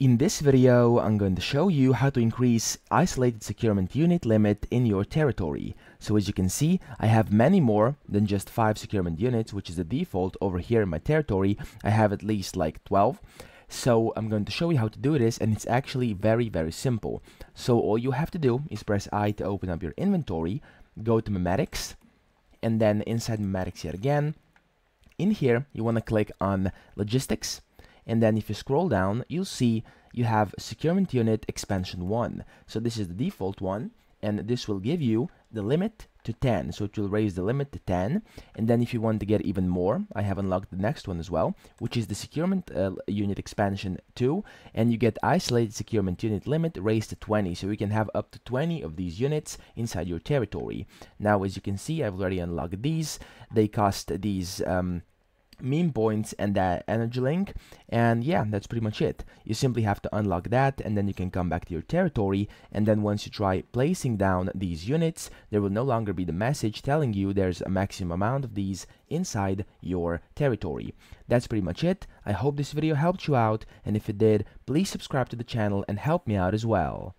In this video, I'm going to show you how to increase isolated securement unit limit in your territory. So as you can see, I have many more than just 5 securement units, which is the default over here in my territory. I have at least like 12. So I'm going to show you how to do this and it's actually very very simple. So all you have to do is press I to open up your inventory, go to Memetics, and then inside Memetics yet again, in here you want to click on Logistics, and then if you scroll down you'll see you have securement unit expansion 1 so this is the default one and this will give you the limit to 10 so it will raise the limit to 10 and then if you want to get even more I have unlocked the next one as well which is the securement uh, unit expansion 2 and you get isolated securement unit limit raised to 20 so you can have up to 20 of these units inside your territory. Now as you can see I've already unlocked these. They cost these um, meme points and that energy link. And yeah that's pretty much it. You simply have to unlock that and then you can come back to your territory. And then once you try placing down these units there will no longer be the message telling you there's a maximum amount of these inside your territory. That's pretty much it. I hope this video helped you out and if it did please subscribe to the channel and help me out as well